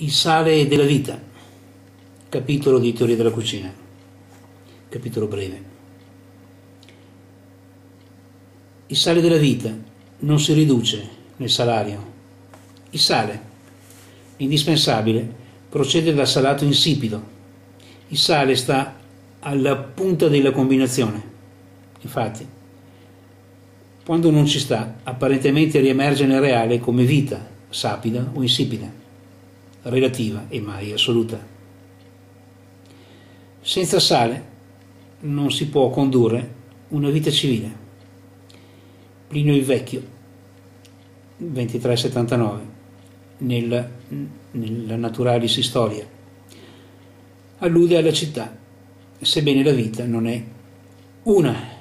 Il sale della vita, capitolo di teoria della cucina, capitolo breve. Il sale della vita non si riduce nel salario. Il sale, indispensabile, procede dal salato insipido. Il sale sta alla punta della combinazione. Infatti, quando non ci sta, apparentemente riemerge nel reale come vita, sapida o insipida relativa e mai assoluta. Senza sale non si può condurre una vita civile. Plinio il Vecchio, 2379, nel, nella Naturalis Historia, allude alla città, sebbene la vita non è una.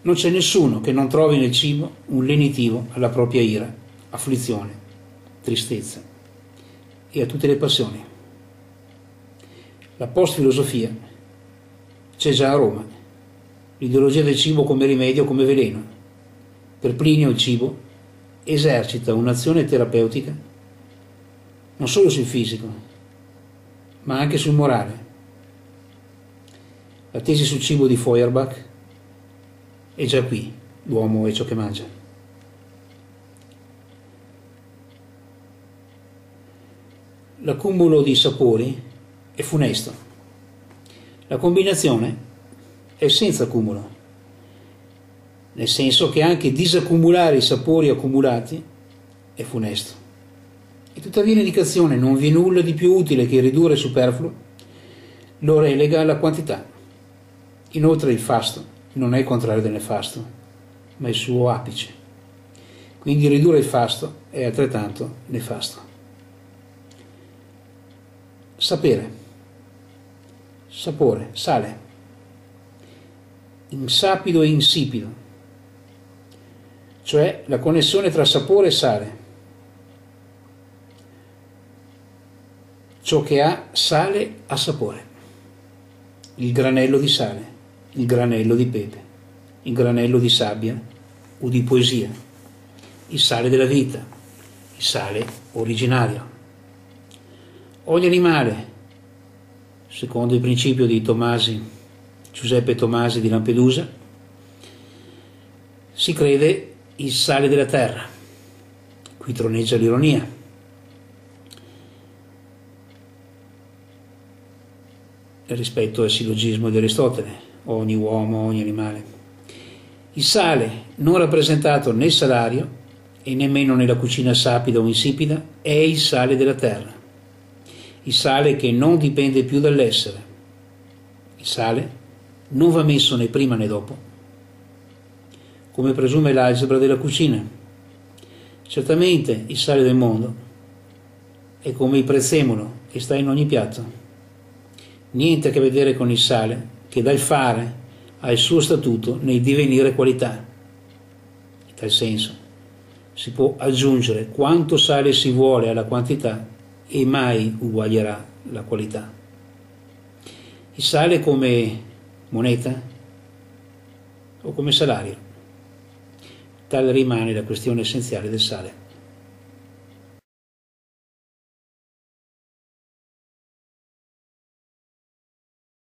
Non c'è nessuno che non trovi nel cibo un lenitivo alla propria ira afflizione, tristezza e a tutte le passioni. La post-filosofia c'è già a Roma, l'ideologia del cibo come rimedio, come veleno. Per Plinio il cibo esercita un'azione terapeutica non solo sul fisico, ma anche sul morale. La tesi sul cibo di Feuerbach è già qui, l'uomo è ciò che mangia. L'accumulo di sapori è funesto. La combinazione è senza accumulo, nel senso che anche disaccumulare i sapori accumulati è funesto. E tuttavia l'indicazione non vi è nulla di più utile che ridurre il superfluo, lo relega alla quantità. Inoltre il fasto non è il contrario del nefasto, ma il suo apice. Quindi ridurre il fasto è altrettanto nefasto. Sapere, sapore, sale, insapido e insipido, cioè la connessione tra sapore e sale. Ciò che ha sale ha sapore, il granello di sale, il granello di pepe, il granello di sabbia o di poesia, il sale della vita, il sale originario. Ogni animale, secondo il principio di Tomasi, Giuseppe Tomasi di Lampedusa, si crede il sale della terra. Qui troneggia l'ironia. rispetto al sillogismo di Aristotele, ogni uomo, ogni animale. Il sale, non rappresentato nel salario e nemmeno nella cucina sapida o insipida, è il sale della terra il sale che non dipende più dall'essere. Il sale non va messo né prima né dopo, come presume l'algebra della cucina. Certamente il sale del mondo è come il prezzemolo che sta in ogni piatto. Niente a che vedere con il sale che dal fare ha il suo statuto nel divenire qualità. In tal senso si può aggiungere quanto sale si vuole alla quantità e mai uguaglierà la qualità. Il sale come moneta o come salario. Tale rimane la questione essenziale del sale.